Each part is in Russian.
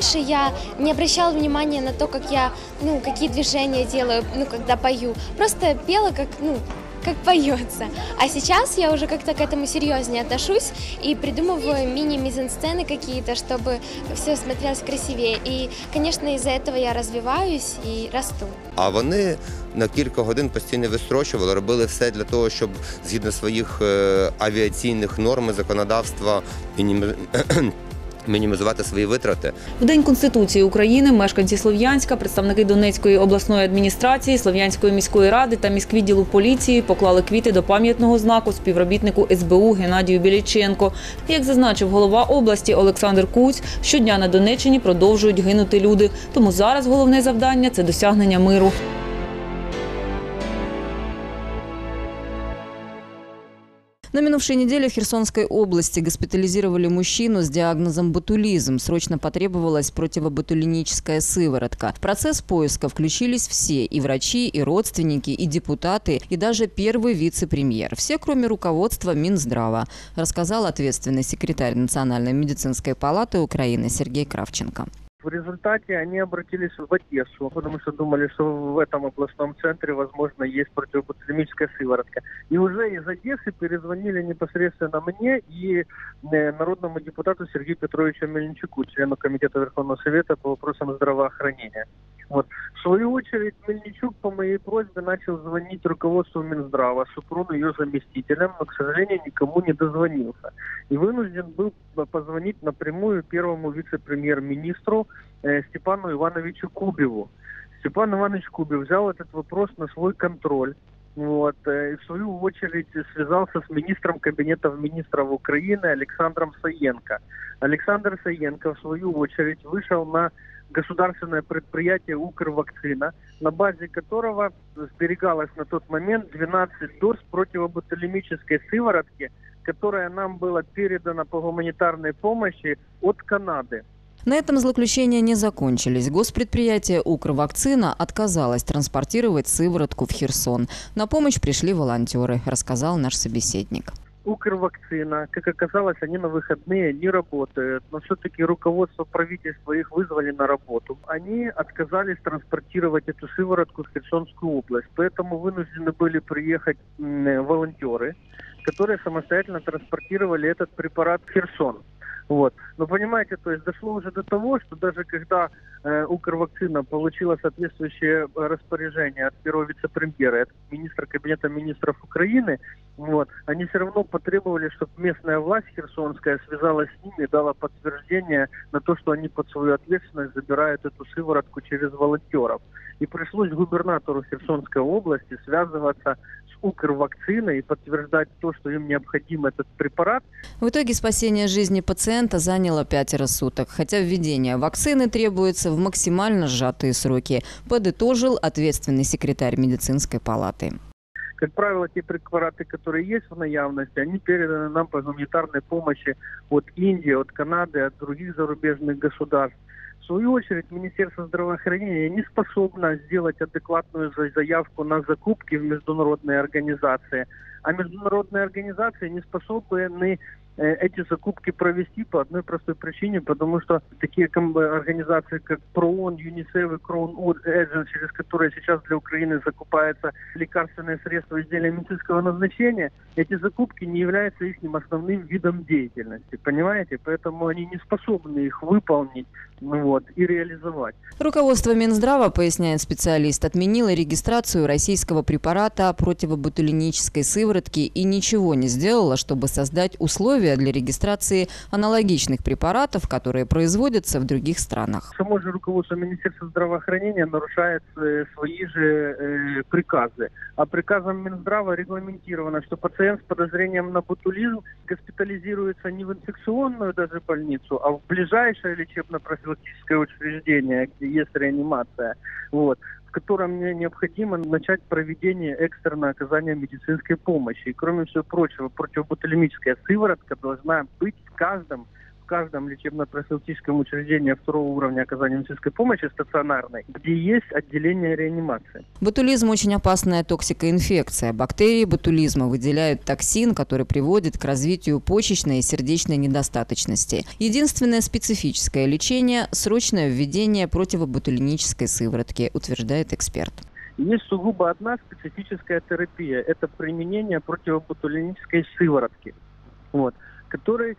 Раньше я не обращала внимания на то, как я, ну, какие движения делаю, ну, когда пою. Просто пела как, ну, как поется. А сейчас я уже как-то к этому серьезнее отношусь и придумываю мини-мизансцены какие-то, чтобы все смотрелось красивее. И, конечно, из-за этого я развиваюсь и расту. А вони на кілька годин постійно вистрочували, робили все для того, щоб згідно своїх е, авіаційних норм і законодавства мінімі- мінімізувати свої витрати. В День Конституції України мешканці Слов'янська, представники Донецької обласної адміністрації, Слов'янської міської ради та міськвідділу поліції поклали квіти до пам'ятного знаку співробітнику СБУ Геннадію Біліченко. Як зазначив голова області Олександр Куць, щодня на Донеччині продовжують гинути люди. Тому зараз головне завдання це досягнення миру. На минувшей неделе в Херсонской области госпитализировали мужчину с диагнозом ботулизм. Срочно потребовалась противоботулиническая сыворотка. В процесс поиска включились все – и врачи, и родственники, и депутаты, и даже первый вице-премьер. Все, кроме руководства Минздрава, рассказал ответственный секретарь Национальной медицинской палаты Украины Сергей Кравченко. В результате они обратились в Одессу, потому что думали, что в этом областном центре, возможно, есть противоботулимическая сыворотка. И уже из Одессы перезвонили непосредственно мне и э, народному депутату Сергею Петровичу Мельничуку, члену Комитета Верховного Совета по вопросам здравоохранения. Вот. В свою очередь, Мельничук по моей просьбе начал звонить руководству Минздрава, Супруну ее заместителям, но, к сожалению, никому не дозвонился. И вынужден был позвонить напрямую первому вице-премьер-министру э, Степану Ивановичу Кубеву. Степан Иванович Кубев взял этот вопрос на свой контроль. Вот, э, и в свою очередь связался с министром кабинета министров Украины Александром Саенко. Александр Саенко, в свою очередь, вышел на государственное предприятие «Укрвакцина», на базе которого сберегалось на тот момент 12 доз противоботулимической сыворотки, которая нам была передана по гуманитарной помощи от Канады. На этом злоключения не закончились. Госпредприятие «Укрвакцина» отказалось транспортировать сыворотку в Херсон. На помощь пришли волонтеры, рассказал наш собеседник. Укрвакцина, как оказалось, они на выходные не работают, но все-таки руководство правительства их вызвали на работу. Они отказались транспортировать эту сыворотку в Херсонскую область, поэтому вынуждены были приехать м, волонтеры, которые самостоятельно транспортировали этот препарат в Херсон. Вот. Но понимаете, то есть дошло уже до того, что даже когда э, Укрвакцина получила соответствующее э, распоряжение от первого вице-премьера, от министра кабинета министров Украины, вот, они все равно потребовали, чтобы местная власть херсонская связалась с ними и дала подтверждение на то, что они под свою ответственность забирают эту сыворотку через волонтеров. И пришлось губернатору Херсонской области связываться с Укрвакциной и подтверждать то, что им необходим этот препарат, В итоге спасение жизни пациента заняло пятеро суток, хотя введение вакцины требуется в максимально сжатые сроки, подытожил ответственный секретарь медицинской палаты. Как правило, те препараты, которые есть в наявности, они переданы нам по гуманитарной помощи от Индии, от Канады, от других зарубежных государств. В свою очередь, Министерство здравоохранения не способно сделать адекватную за- заявку на закупки в международные организации, а международные организации не способны э, эти закупки провести по одной простой причине, потому что такие организации, как ПРООН, ЮНИСЕФ и Agent, через которые сейчас для Украины закупаются лекарственные средства изделия медицинского назначения, эти закупки не являются их основным видом деятельности, понимаете? Поэтому они не способны их выполнить вот, и реализовать. Руководство Минздрава, поясняет специалист, отменило регистрацию российского препарата противоботулинической сыворотки и ничего не сделало, чтобы создать условия для регистрации аналогичных препаратов, которые производятся в других странах. Само же руководство Министерства здравоохранения нарушает э, свои же э, приказы. А приказом Минздрава регламентировано, что пациент с подозрением на ботулизм госпитализируется не в инфекционную даже больницу, а в ближайшее лечебно-профилактическое учреждение, где есть реанимация. Вот в котором мне необходимо начать проведение экстренного оказания медицинской помощи. И кроме всего прочего, противоботулимическая сыворотка должна быть в каждом каждом лечебно-профилактическом учреждении второго уровня оказания медицинской помощи стационарной, где есть отделение реанимации. Ботулизм – очень опасная токсикоинфекция. Бактерии ботулизма выделяют токсин, который приводит к развитию почечной и сердечной недостаточности. Единственное специфическое лечение – срочное введение противоботулинической сыворотки, утверждает эксперт. Есть сугубо одна специфическая терапия. Это применение противоботулинической сыворотки, вот, которой, м,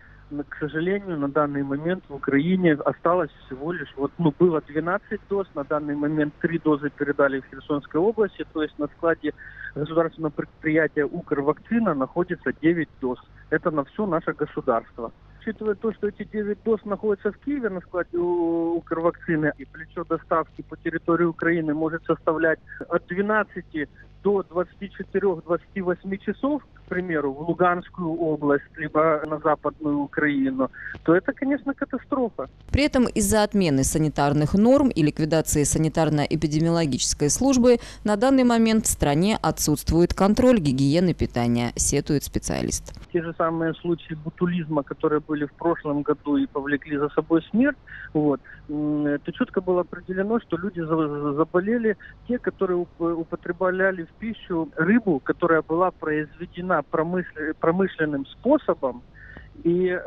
к сожалению, на данный момент в Украине осталось всего лишь, вот, ну, было 12 доз, на данный момент 3 дозы передали в Херсонской области, то есть на складе государственного предприятия «Укрвакцина» находится 9 доз. Это на все наше государство. Учитывая то, что эти 9 доз находятся в Киеве на складе Укрвакцины, и плечо доставки по территории Украины может составлять от 12 до 24-28 часов, к примеру, в Луганскую область, либо на Западную Украину, то это, конечно, катастрофа. При этом из-за отмены санитарных норм и ликвидации санитарно-эпидемиологической службы на данный момент в стране отсутствует контроль гигиены питания, сетует специалист. Те же самые случаи бутулизма, которые были в прошлом году и повлекли за собой смерть, вот, это четко было определено, что люди за- заболели, те, которые уп- употребляли пищу рыбу, которая была произведена промышле- промышленным способом и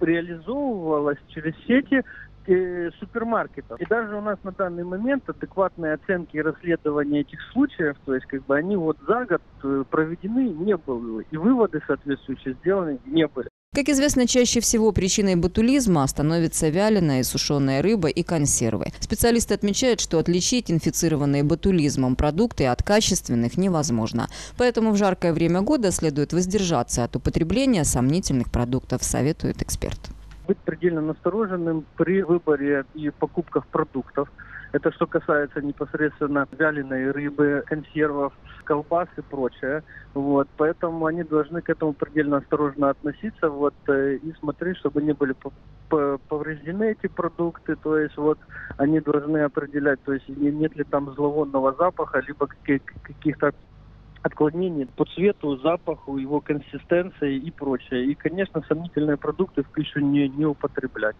реализовывалась через сети э, супермаркетов. И даже у нас на данный момент адекватные оценки и расследования этих случаев, то есть как бы они вот за год э, проведены не были, и выводы соответствующие сделаны не были. Как известно, чаще всего причиной ботулизма становится вяленая и сушеная рыба и консервы. Специалисты отмечают, что отличить инфицированные ботулизмом продукты от качественных невозможно. Поэтому в жаркое время года следует воздержаться от употребления сомнительных продуктов, советует эксперт. Быть предельно настороженным при выборе и покупках продуктов. Это что касается непосредственно вяленой рыбы, консервов, колбас и прочее. Вот, поэтому они должны к этому предельно осторожно относиться вот, э, и смотреть, чтобы не были по- по- повреждены эти продукты. То есть вот они должны определять, то есть не- нет ли там зловонного запаха, либо каких- каких-то отклонений по цвету, запаху, его консистенции и прочее. И, конечно, сомнительные продукты в пищу не, не употреблять.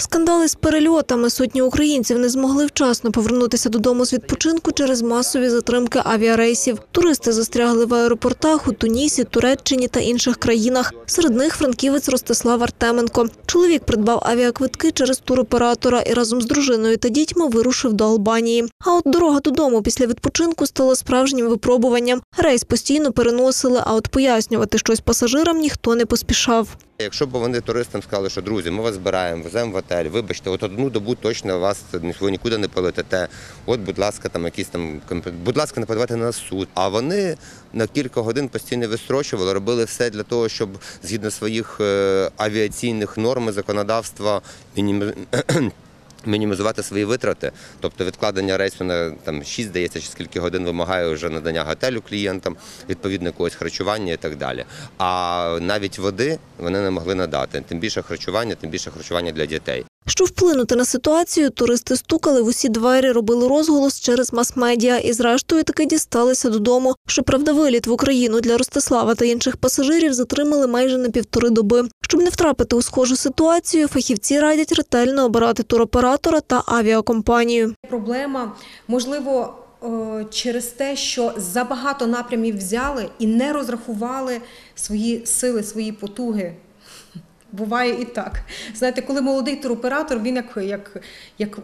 Скандали з перельотами сотні українців не змогли вчасно повернутися додому з відпочинку через масові затримки авіарейсів. Туристи застрягли в аеропортах у Тунісі, Туреччині та інших країнах. Серед них франківець Ростислав Артеменко. Чоловік придбав авіаквитки через туроператора і разом з дружиною та дітьми вирушив до Албанії. А от дорога додому після відпочинку стала справжнім випробуванням. Рейс постійно переносили, а от пояснювати щось пасажирам ніхто не поспішав. Якщо б вони туристам сказали, що друзі, ми вас збираємо, веземо в готель, вибачте, от одну добу точно вас ви нікуди не полетите. От, будь ласка, там якісь там будь ласка, не подавайте на нас суд. А вони на кілька годин постійно вистрочували, робили все для того, щоб згідно своїх е, авіаційних норм і законодавства мінімі- мінімізувати свої витрати, тобто відкладення рейсу на там 6, здається, чи скільки годин вимагає вже надання готелю клієнтам, відповідно якогось харчування і так далі. А навіть води вони не могли надати. Тим більше харчування, тим більше харчування для дітей. Щоб вплинути на ситуацію, туристи стукали в усі двері, робили розголос через мас-медіа і, зрештою, таки дісталися додому. Щоправда, виліт в Україну для Ростислава та інших пасажирів затримали майже на півтори доби. Щоб не втрапити у схожу ситуацію, фахівці радять ретельно обирати туроператора та авіакомпанію. Проблема, можливо, е, через те, що забагато напрямів взяли і не розрахували свої сили, свої потуги. Буває і так. Знаєте, коли молодий туроператор, він як, як, як,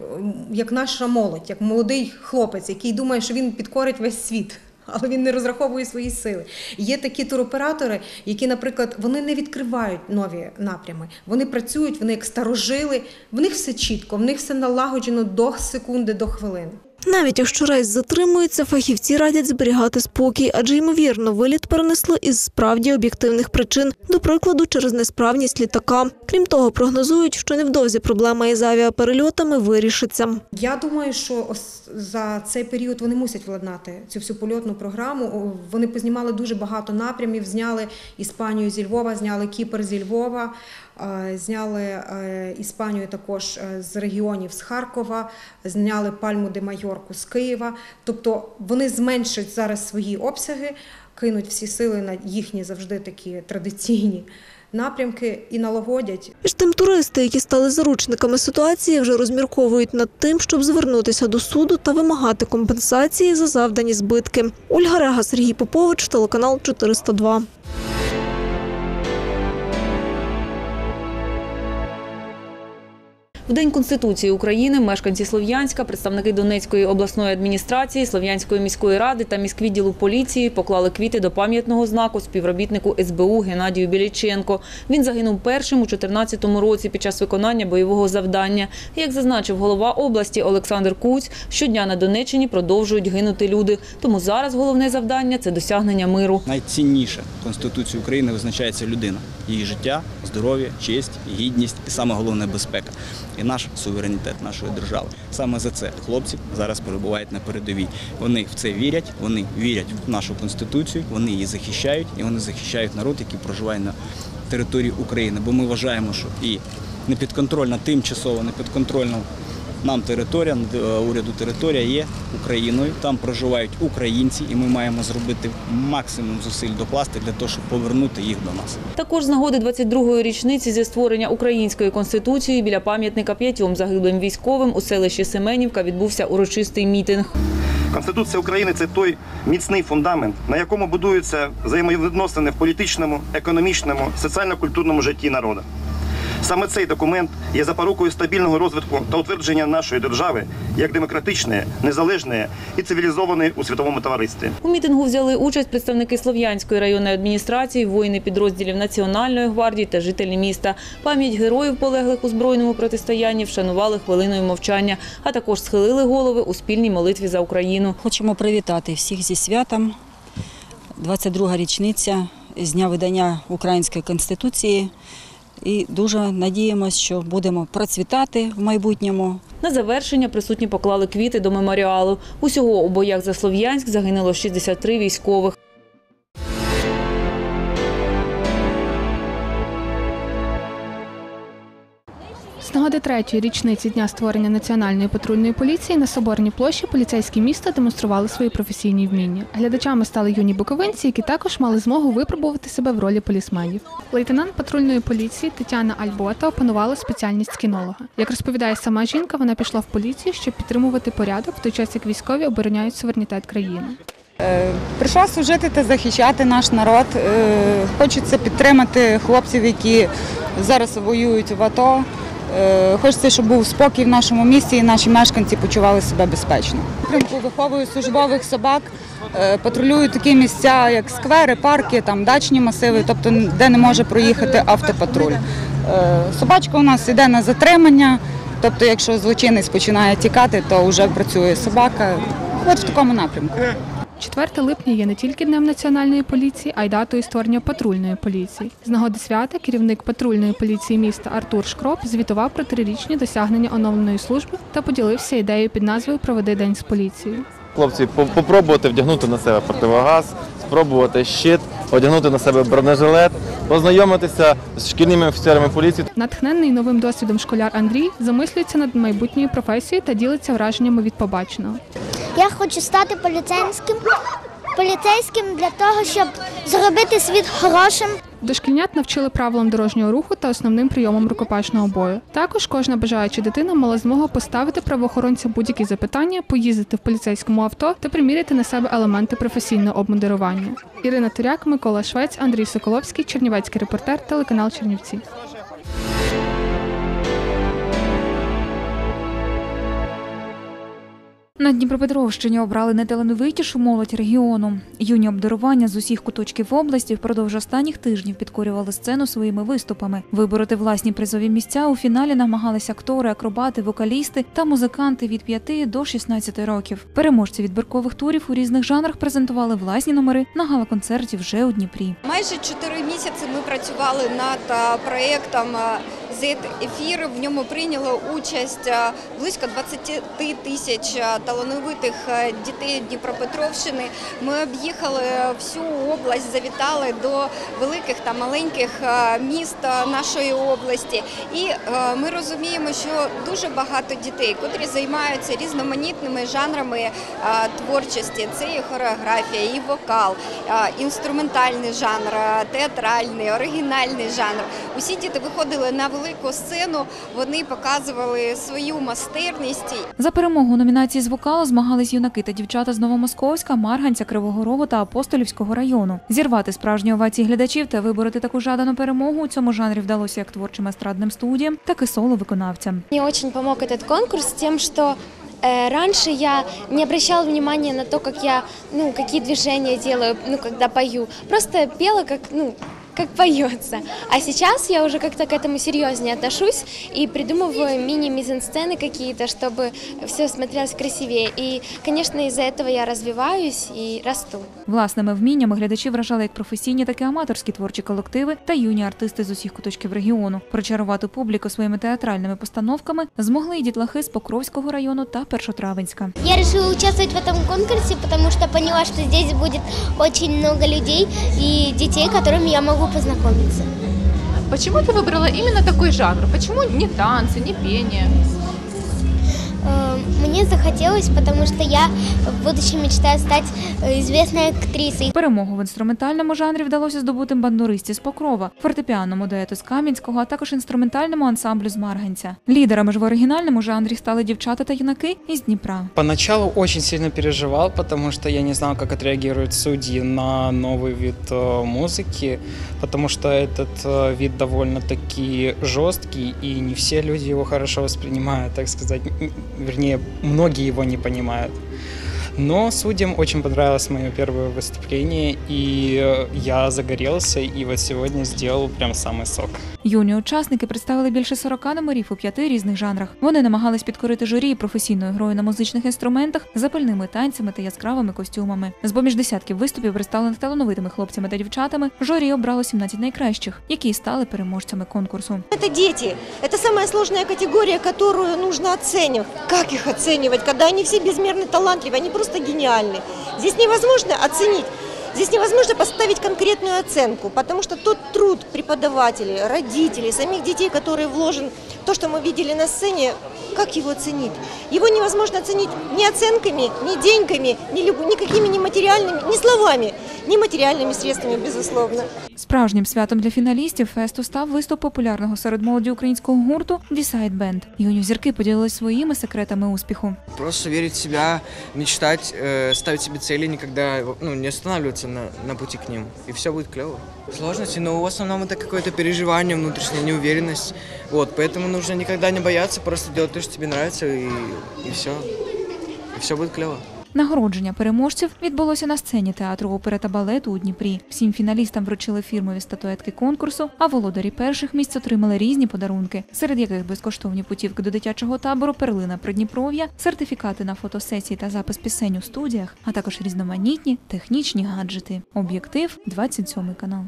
як наша молодь, як молодий хлопець, який думає, що він підкорить весь світ. Але він не розраховує свої сили. Є такі туроператори, які, наприклад, вони не відкривають нові напрями. Вони працюють, вони як старожили, в них все чітко, в них все налагоджено до секунди, до хвилини. Навіть якщо рейс затримується, фахівці радять зберігати спокій, адже ймовірно, виліт перенесли із справді об'єктивних причин, до прикладу, через несправність літака. Крім того, прогнозують, що невдовзі проблема із авіаперельотами вирішиться. Я думаю, що за цей період вони мусять владнати цю всю польотну програму. Вони познімали дуже багато напрямів, зняли Іспанію зі Львова, зняли Кіпр зі Львова. Е, Зняли е, Іспанію також е, з регіонів з Харкова, зняли Пальму де Майорку з Києва. Тобто вони зменшать зараз свої обсяги, кинуть всі сили на їхні завжди такі традиційні напрямки і налагодять Між тим туристи, які стали заручниками ситуації, вже розмірковують над тим, щоб звернутися до суду та вимагати компенсації за завдані збитки. Ольга Рега, Сергій Попович, телеканал 402. В День Конституції України мешканці Слов'янська, представники Донецької обласної адміністрації, Слов'янської міської ради та міськвідділу поліції поклали квіти до пам'ятного знаку співробітнику СБУ Геннадію Біліченко. Він загинув першим у 2014 році під час виконання бойового завдання. Як зазначив голова області Олександр Куць, щодня на Донеччині продовжують гинути люди. Тому зараз головне завдання це досягнення миру. Найцінніше Конституції України визначається людина, її життя, здоров'я, честь, гідність і саме головне безпека. І наш суверенітет нашої держави. Саме за це хлопці зараз перебувають на передовій. Вони в це вірять, вони вірять в нашу конституцію, вони її захищають і вони захищають народ, який проживає на території України. Бо ми вважаємо, що і непідконтрольна, тимчасово непідконтрольна нам територія, е, уряду територія є Україною. Там проживають українці, і ми маємо зробити максимум зусиль докласти для того, щоб повернути їх до нас. Також з нагоди 22-ї річниці зі створення української конституції біля пам'ятника п'ятьом загиблим військовим у селищі Семенівка відбувся урочистий мітинг. Конституція України це той міцний фундамент, на якому будуються взаємовідносини в політичному, економічному, соціально-культурному житті народу. Саме цей документ є запорукою стабільного розвитку та утвердження нашої держави як демократичної, незалежної і цивілізованої у світовому товаристві. У мітингу взяли участь представники Слов'янської районної адміністрації, воїни підрозділів Національної гвардії та жителі міста. Пам'ять героїв, полеглих у збройному протистоянні, вшанували хвилиною мовчання, а також схилили голови у спільній молитві за Україну. Хочемо привітати всіх зі святом. 22 річниця з дня видання Української конституції. І дуже надіємося, що будемо процвітати в майбутньому. На завершення присутні поклали квіти до меморіалу. Усього у боях за Слов'янськ загинуло 63 військових. Нагоди третьої річниці дня створення національної патрульної поліції на соборній площі поліцейські міста демонстрували свої професійні вміння. Глядачами стали юні буковинці, які також мали змогу випробувати себе в ролі полісменів. Лейтенант патрульної поліції Тетяна Альбота опанувала спеціальність кінолога. Як розповідає сама жінка, вона пішла в поліцію, щоб підтримувати порядок, в той час як військові обороняють суверенітет країни. Прийшла служити та захищати наш народ. Е, Хочеться підтримати хлопців, які зараз воюють в АТО. Е, Хочеться, щоб був спокій в нашому місті і наші мешканці почували себе безпечно. Напрямку виховую службових собак, е, патрулюю такі місця, як сквери, парки, там дачні масиви, тобто де не може проїхати автопатруль. Е, Собачка у нас йде на затримання, тобто, якщо злочинець починає тікати, то вже працює собака. От в такому напрямку. 4 липня є не тільки днем національної поліції, а й датою створення патрульної поліції. З нагоди свята керівник патрульної поліції міста Артур Шкроп звітував про трирічні досягнення оновленої служби та поділився ідеєю під назвою Проведи день з поліцією. Хлопці, по- попробувати вдягнути на себе противогаз, спробувати щит, одягнути на себе бронежилет, познайомитися з шкільними офіцерами поліції. Натхнений новим досвідом школяр Андрій замислюється над майбутньою професією та ділиться враженнями від побаченого. Я хочу стати поліцейським, поліцейським для того, щоб зробити світ хорошим. Дошкільнят навчили правилам дорожнього руху та основним прийомам рукопашного бою. Також кожна бажаюча дитина мала змогу поставити правоохоронцям будь-які запитання, поїздити в поліцейському авто та приміряти на себе елементи професійного обмундирування. Ірина Туряк, Микола Швець, Андрій Соколовський, Чернівецький репортер, телеканал Чернівці. На Дніпропетровщині обрали найталановитішу молодь регіону. Юні обдарування з усіх куточків області впродовж останніх тижнів підкорювали сцену своїми виступами. Вибороти власні призові місця у фіналі намагалися актори, акробати, вокалісти та музиканти від 5 до 16 років. Переможці відбіркових турів у різних жанрах презентували власні номери на гала-концерті вже у Дніпрі. Майже чотири місяці ми працювали над проєктом е, ефір в ньому прийняло участь близько 20 тисяч талановитих дітей Дніпропетровщини. Ми об'їхали всю область, завітали до великих та маленьких міст нашої області, і ми розуміємо, що дуже багато дітей, котрі займаються різноманітними жанрами творчості. Це і хореографія, і вокал, інструментальний жанр, театральний, оригінальний жанр. Усі діти виходили на велику сцену, вони показували свою майстерність. За перемогу у номінації з вокалу змагались юнаки та дівчата з Новомосковська, Марганця, Кривого Рогу та Апостолівського району. Зірвати справжні овації глядачів та вибороти таку жадану перемогу у цьому жанрі вдалося як творчим естрадним студіям, так і соло виконавцям. Мені дуже допомог цей конкурс тим, що э, Раньше я не обращала внимания на то, как я, ну, какие движения делаю, ну, когда пою. Просто пела, как, ну, как поется. А сейчас я уже как-то к этому серьезнее отношусь и придумываю мини-мизансцены какие-то, чтобы все смотрелось красивее. И, конечно, из-за этого я развиваюсь и расту. Власними вміннями глядачі вражали як професійні, так і аматорські творчі колективи та юні артисти з усіх куточків регіону. Прочарувати публіку своїми театральними постановками змогли і дітлахи з Покровського району та Першотравенська. Я вирішила участвовать в этом конкурсе, потому что поняла, что здесь будет очень много людей и детей, которым я познакомиться. Почему ты выбрала именно такой жанр? Почему не танцы, не пение? Э, Мне захотелось, потому что я в будущем мечтаю стать э, известной актрисой. Перемогу в інструментальному жанрі вдалося здобути бандуристі з Покрова, фортепіанному дуету з Кам'янського, а також інструментальному ансамблю з Марганця. Лідерами ж в оригінальному жанрі стали дівчата та юнаки із Дніпра. Поначалу очень сильно переживал, потому что я не знал, как отреагируют судьи на новый вид э, музыки, потому что этот э, вид довольно-таки жесткий, и не все люди его хорошо воспринимают, так сказать, м, вернее, многие его не понимают. Но судьям очень понравилось мое первое выступление, и э, я загорелся, и вот сегодня сделал прям самый сок. Юні учасники представили більше 40 номерів у п'яти різних жанрах. Вони намагались підкорити журі професійною грою на музичних інструментах, запальними танцями та яскравими костюмами. З поміж десятків виступів, представлених талановитими хлопцями та дівчатами, журі обрало 17 найкращих, які стали переможцями конкурсу. Это дети. Это самая сложная категория, которую нужно оценивать. Как их оценивать, когда они все безмерно талантливы, они просто гениальны. Здесь невозможно оценить. Здесь невозможно поставить конкретную оценку, потому что тот труд преподавателей, родителей, самих детей, который вложен то, что мы видели на сцене, как его оценить? Его невозможно оценить ни оценками, ни деньгами, ни люб... никакими ни материальными, ни словами, ни материальными средствами, безусловно. Справжнім святом для фіналістів фесту став виступ популярного серед молоді українського гурту Дісайд Бенд. Юні зірки поділились своїми секретами успіху. Просто верить в себя, мечтать, э, ставить себе цели, никогда ну, не останавливаться на, на пути к ним. И все будет клево. Сложности, но в основном это какое-то переживание, внутренняя неуверенность. Вот, поэтому нужно никогда не бояться, просто делать то, что тебе нравится, и, и все. И все будет клево. Нагородження переможців відбулося на сцені театру опери та балету у Дніпрі. Всім фіналістам вручили фірмові статуетки конкурсу, а володарі перших місць отримали різні подарунки, серед яких безкоштовні путівки до дитячого табору Перлина Придніпров'я, сертифікати на фотосесії та запис пісень у студіях, а також різноманітні технічні гаджети. Об'єктив 27 канал.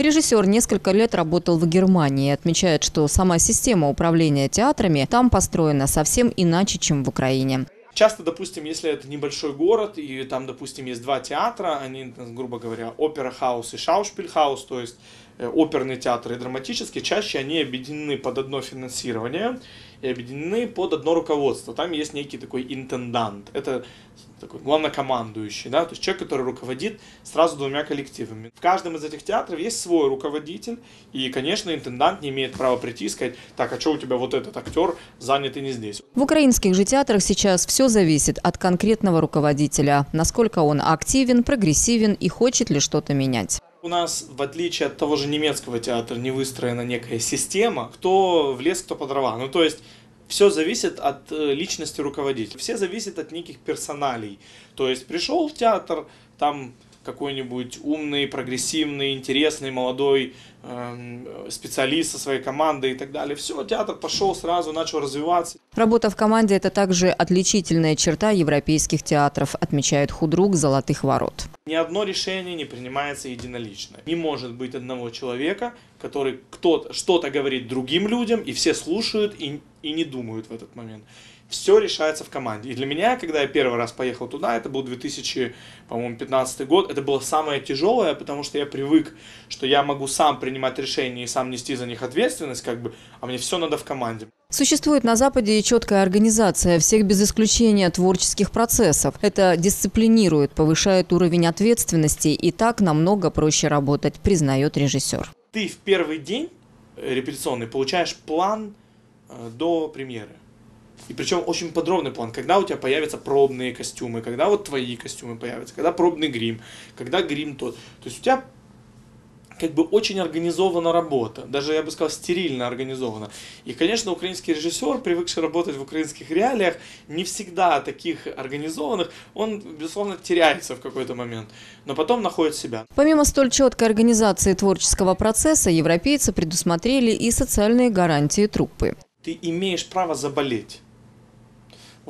Режиссер несколько лет работал в Германии и отмечает, что сама система управления театрами там построена совсем иначе, чем в Украине. Часто, допустим, если это небольшой город, и там, допустим, есть два театра, они, грубо говоря, опера-хаус и шаушпиль-хаус, то есть э, оперный театр и драматический, чаще они объединены под одно финансирование и объединены под одно руководство. Там есть некий такой интендант, это такой главнокомандующий, да, то есть человек, который руководит сразу двумя коллективами. В каждом из этих театров есть свой руководитель, и, конечно, интендант не имеет права прийти и сказать, так, а что у тебя вот этот актер занятый не здесь? В украинских же театрах сейчас все зависит от конкретного руководителя, насколько он активен, прогрессивен и хочет ли что-то менять. У нас, в отличие от того же немецкого театра, не выстроена некая система, кто в лес, кто по дрова. Ну, то есть, все зависит от э, личности руководителя. Все зависит от неких персоналей. То есть, пришел в театр, там какой-нибудь умный, прогрессивный, интересный, молодой э, специалист со своей командой и так далее. Все, театр пошел сразу, начал развиваться. Работа в команде – это также отличительная черта европейских театров, отмечает худрук «Золотых ворот». Ни одно решение не принимается единолично. Не может быть одного человека, который кто-то что-то говорит другим людям, и все слушают и, и не думают в этот момент. Все решается в команде. И для меня, когда я первый раз поехал туда, это был 2015 год, это было самое тяжелое, потому что я привык, что я могу сам принимать решения и сам нести за них ответственность, как бы, а мне все надо в команде. Существует на Западе и четкая организация всех без исключения творческих процессов. Это дисциплинирует, повышает уровень ответственности и так намного проще работать, признает режиссер. Ты в первый день репетиционный получаешь план э, до премьеры. И причем очень подробный план, когда у тебя появятся пробные костюмы, когда вот твои костюмы появятся, когда пробный грим, когда грим тот. То есть у тебя как бы очень организована работа, даже я бы сказал стерильно организована. И, конечно, украинский режиссер, привыкший работать в украинских реалиях, не всегда таких организованных, он, безусловно, теряется в какой-то момент, но потом находит себя. Помимо столь четкой организации творческого процесса, европейцы предусмотрели и социальные гарантии труппы. Ты имеешь право заболеть.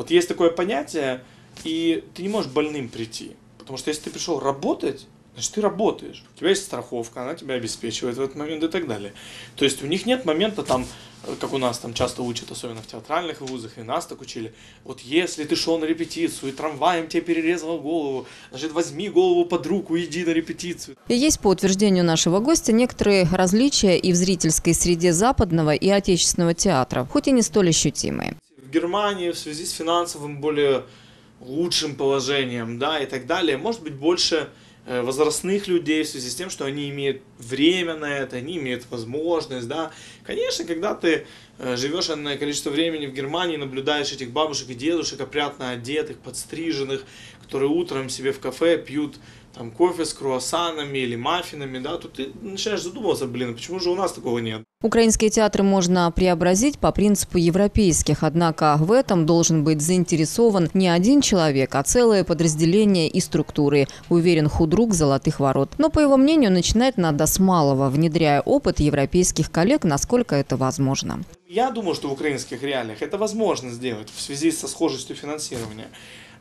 Вот есть такое понятие, и ты не можешь больным прийти. Потому что если ты пришел работать, значит ты работаешь. У тебя есть страховка, она тебя обеспечивает в этот момент и так далее. То есть у них нет момента там, как у нас там часто учат, особенно в театральных вузах, и нас так учили. Вот если ты шел на репетицию, и трамваем тебе перерезал голову, значит возьми голову под руку иди на репетицию. И есть по утверждению нашего гостя некоторые различия и в зрительской среде западного и отечественного театра, хоть и не столь ощутимые. Германии в связи с финансовым более лучшим положением, да, и так далее, может быть больше э, возрастных людей в связи с тем, что они имеют время на это, они имеют возможность, да. Конечно, когда ты э, живешь одно количество времени в Германии, наблюдаешь этих бабушек и дедушек, опрятно одетых, подстриженных, которые утром себе в кафе пьют там кофе с круассанами или маффинами, да, тут ты начинаешь задумываться, блин, почему же у нас такого нет? Украинские театры можно преобразить по принципу европейских, однако в этом должен быть заинтересован не один человек, а целое подразделение и структуры, уверен худрук «Золотых ворот». Но, по его мнению, начинать надо с малого, внедряя опыт европейских коллег, насколько это возможно. Я думаю, что в украинских реалиях это возможно сделать в связи со схожестью финансирования.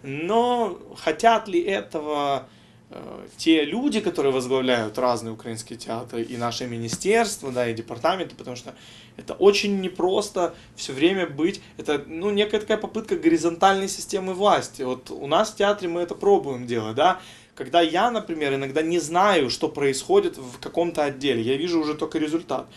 Но хотят ли этого те люди, которые возглавляют разные украинские театры, и наше министерство, да, и департаменты, потому что это очень непросто все время быть, это, ну, некая такая попытка горизонтальной системы власти. Вот у нас в театре мы это пробуем делать, да, когда я, например, иногда не знаю, что происходит в каком-то отделе, я вижу уже только результат.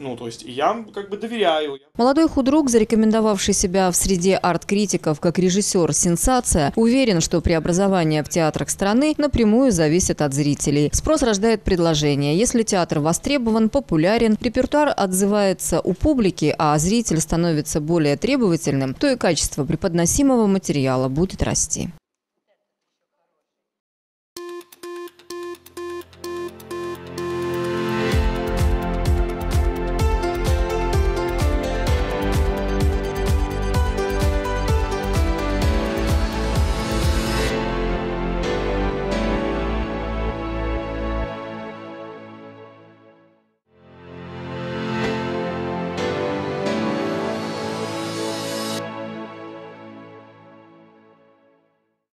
Ну, то есть я как бы доверяю. Молодой худрук, зарекомендовавший себя в среде арт-критиков как режиссер «Сенсация», уверен, что преобразование в театрах страны напрямую зависит от зрителей. Спрос рождает предложение. Если театр востребован, популярен, репертуар отзывается у публики, а зритель становится более требовательным, то и качество преподносимого материала будет расти.